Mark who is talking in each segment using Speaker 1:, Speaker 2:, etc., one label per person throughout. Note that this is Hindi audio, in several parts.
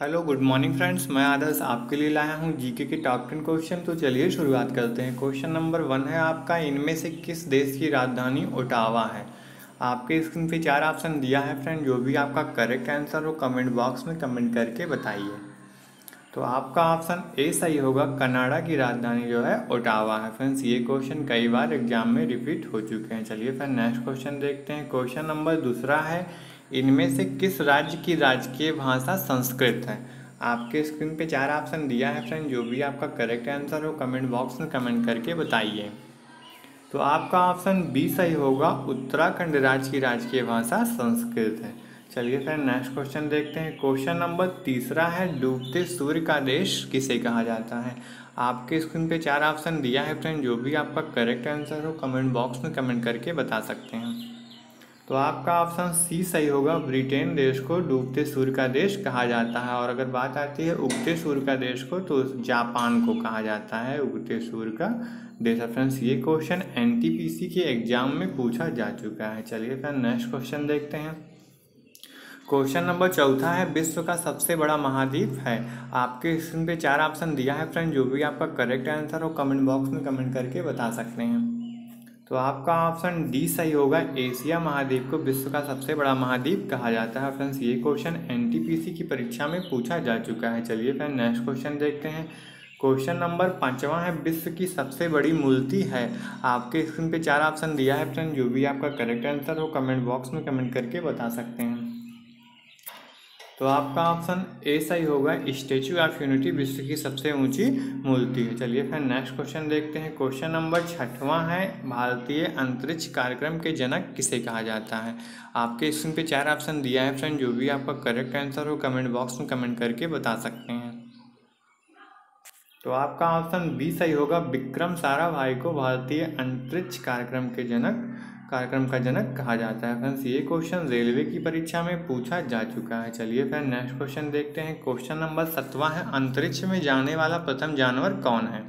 Speaker 1: हेलो गुड मॉर्निंग फ्रेंड्स मैं आदर्श आपके लिए लाया हूँ जीके के टॉप टेन क्वेश्चन तो चलिए शुरुआत करते हैं। क्वेश्चन नंबर वन है आपका, इनमें से किस देश की राजधानी ओटावा है? आपके स्क्रीन पे चार ऑप्शन दिया है फ्रेंड जो भी आपका करेक्ट आंसर हो कमेंट बॉक्स में कमेंट करके बताइए। तो आपका ऑप्शन ए सही होगा, कनाडा की राजधानी जो है, ओटावा है फ्रेंड्स ये क्वेश्चन कई बार एग्ज़ाम में रिपीट हो चुके हैं। चलिए फ्रेंड नेक्स्ट क्वेश्चन देखते हैं। क्वेश्चन नंबर दूसरा है इनमें से किस राज्य की राजकीय भाषा संस्कृत है? आपके स्क्रीन पे चार ऑप्शन दिया है फ्रेंड जो भी आपका करेक्ट आंसर हो कमेंट बॉक्स में कमेंट करके बताइए। तो आपका ऑप्शन बी सही होगा, उत्तराखंड राज्य की राजकीय भाषा संस्कृत है। चलिए फ्रेंड नेक्स्ट क्वेश्चन देखते हैं। क्वेश्चन नंबर तीसरा है, डूबते सूर्य का देश किसे कहा जाता है? आपके स्क्रीन पे चार ऑप्शन दिया है फ्रेंड जो भी आपका करेक्ट आंसर हो कमेंट बॉक्स में कमेंट करके बता सकते हैं। तो आपका ऑप्शन सी सही होगा। ब्रिटेन देश को डूबते सूर्य का देश कहा जाता है। और अगर बात आती है उगते सूर्य का देश को तो जापान को कहा जाता है उगते सूर्य का देश। फ्रेंड्स ये क्वेश्चन एनटीपीसी के एग्ज़ाम में पूछा जा चुका है। चलिए फ्रेंड नेक्स्ट क्वेश्चन देखते हैं। क्वेश्चन नंबर चौथा है, विश्व का सबसे बड़ा महाद्वीप है। आपके स्क्रीन पे चार ऑप्शन दिया है फ्रेंड जो भी आपका करेक्ट आंसर हो कमेंट बॉक्स में कमेंट करके बता सकते हैं। तो आपका ऑप्शन डी सही होगा। एशिया महाद्वीप को विश्व का सबसे बड़ा महाद्वीप कहा जाता है। फ्रेंड्स, ये क्वेश्चन एनटीपीसी की परीक्षा में पूछा जा चुका है। चलिए फ्रेंड नेक्स्ट क्वेश्चन देखते हैं। क्वेश्चन नंबर पाँचवा है, विश्व की सबसे बड़ी मूर्ति है। आपके स्क्रीन पे चार ऑप्शन दिया है फ्रेंड। जो भी आपका करेक्ट आंसर हो कमेंट बॉक्स में कमेंट करके बता सकते हैं। तो आपका ऑप्शन ए सही होगा स्टेचू ऑफ़ यूनिटी विश्व की सबसे ऊँची मूर्ति है। चलिए फिर नेक्स्ट क्वेश्चन देखते हैं। क्वेश्चन नंबर छठवां है, भारतीय अंतरिक्ष कार्यक्रम के जनक किसे कहा जाता है? आपके स्क्रीन पे चार ऑप्शन दिया है फ्रेंड जो भी आपका करेक्ट आंसर हो कमेंट बॉक्स में कमेंट करके बता सकते हैं। तो आपका ऑप्शन बी सही होगा, विक्रम साराभाई को भारतीय अंतरिक्ष कार्यक्रम के जनक कार्यक्रम का जनक कहा जाता है फ्रेंड्स। ये क्वेश्चन रेलवे की परीक्षा में पूछा जा चुका है। चलिए फ्रेंड नेक्स्ट क्वेश्चन देखते हैं। क्वेश्चन नंबर सतवा है, अंतरिक्ष में जाने वाला प्रथम जानवर कौन है?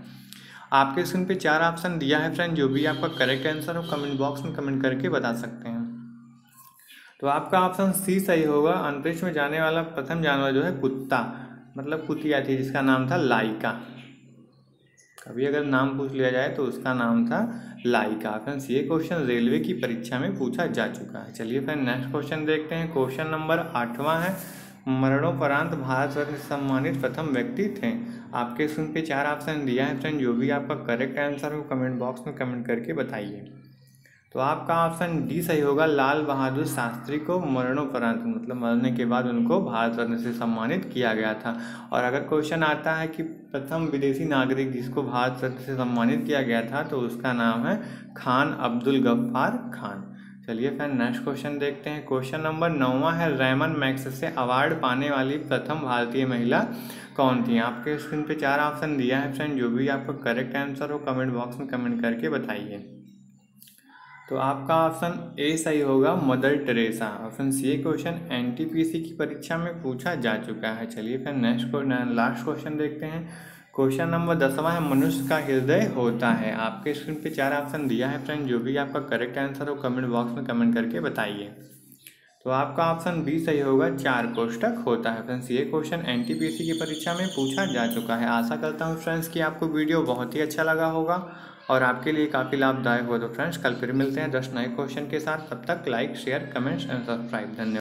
Speaker 1: आपके स्क्रीन पे चार ऑप्शन दिया है फ्रेंड जो भी आपका करेक्ट आंसर हो कमेंट बॉक्स में कमेंट करके बता सकते हैं। तो आपका ऑप्शन सी सही होगा। अंतरिक्ष में जाने वाला प्रथम जानवर जो है कुत्ता मतलब कुतिया थी, जिसका नाम था लाइका। कभी अगर नाम पूछ लिया जाए तो उसका नाम था लाइका। फ्रेंड्स, ये क्वेश्चन रेलवे की परीक्षा में पूछा जा चुका है। चलिए फ्रेंड नेक्स्ट क्वेश्चन देखते हैं। क्वेश्चन नंबर आठवां है। मरणोपरांत भारत रत्न सम्मानित प्रथम व्यक्ति थे। आपके सुन पे चार ऑप्शन दिया है। फ्रेंड जो भी आपका करेक्ट आंसर हो कमेंट बॉक्स में कमेंट करके बताइए। तो आपका ऑप्शन डी सही होगा, लाल बहादुर शास्त्री को मरणोपरांत मतलब मरने के बाद उनको भारत रत्न से सम्मानित किया गया था। और अगर क्वेश्चन आता है कि प्रथम विदेशी नागरिक जिसको भारत रत्न से सम्मानित किया गया था तो उसका नाम है खान अब्दुल गफ्फार खान। चलिए फ्रेंड नेक्स्ट क्वेश्चन देखते हैं। क्वेश्चन नंबर नौवा है रेमन मैक्स से अवार्ड पाने वाली प्रथम भारतीय महिला कौन थी? आपके स्क्रीन पे चार ऑप्शन दिया है फ्रेंड जो भी आपका करेक्ट आंसर हो कमेंट बॉक्स में कमेंट करके बताइए। तो आपका ऑप्शन ए सही होगा Mother Teresa option C question N T P C की परीक्षा में पूछा जा चुका है। चलिए फिर नेक्स्ट लास्ट क्वेश्चन देखते हैं। क्वेश्चन नंबर दसवां है, मनुष्य का हृदय होता है। आपके स्क्रीन पे चार ऑप्शन दिया है फ्रेंड जो भी आपका करेक्ट आंसर हो कमेंट बॉक्स में कमेंट करके बताइए। तो आपका ऑप्शन बी सही होगा, चार कोष्टक होता है। फ्रेंड्स ये क्वेश्चन एनटीपीसी की परीक्षा में पूछा जा चुका है। आशा करता हूँ फ्रेंड्स कि आपको वीडियो बहुत ही अच्छा लगा होगा और आपके लिए काफ़ी लाभदायक हो। तो फ्रेंड्स कल फिर मिलते हैं दस नए क्वेश्चन के साथ। तब तक like share comments and subscribe धन्यवाद।